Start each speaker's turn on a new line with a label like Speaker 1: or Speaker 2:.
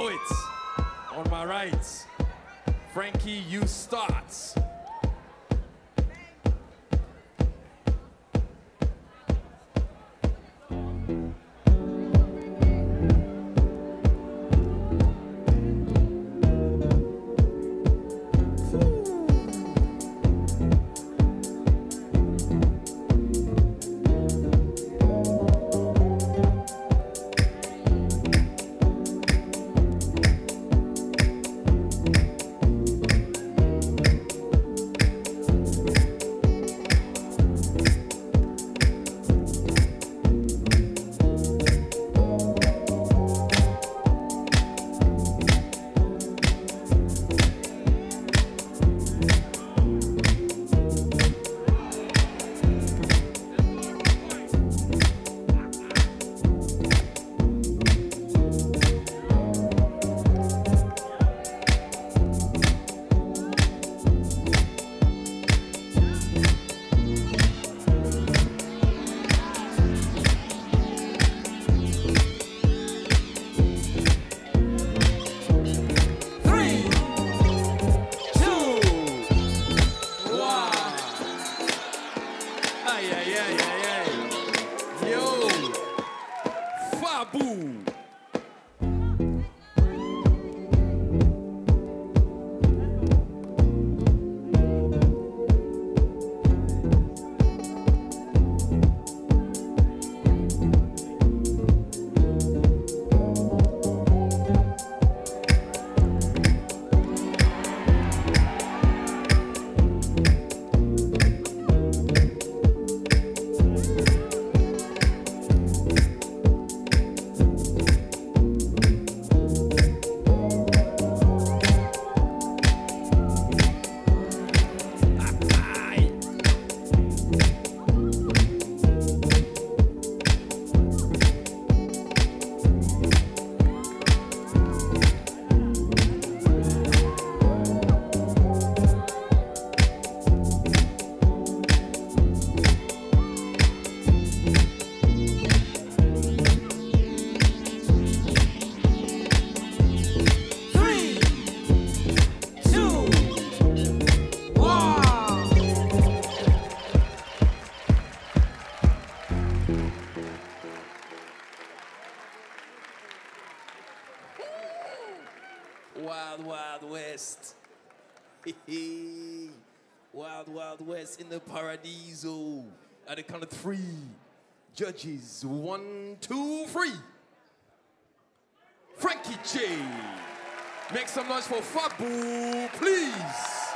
Speaker 1: know it. On my right, Frankie, you start. ai, ai, ai. Yo! Fabu! Wild Wild West. Wild Wild West in the Paradiso. At the count of three. Judges, one, two, three. Frankie J. Make some noise for Faboo, please.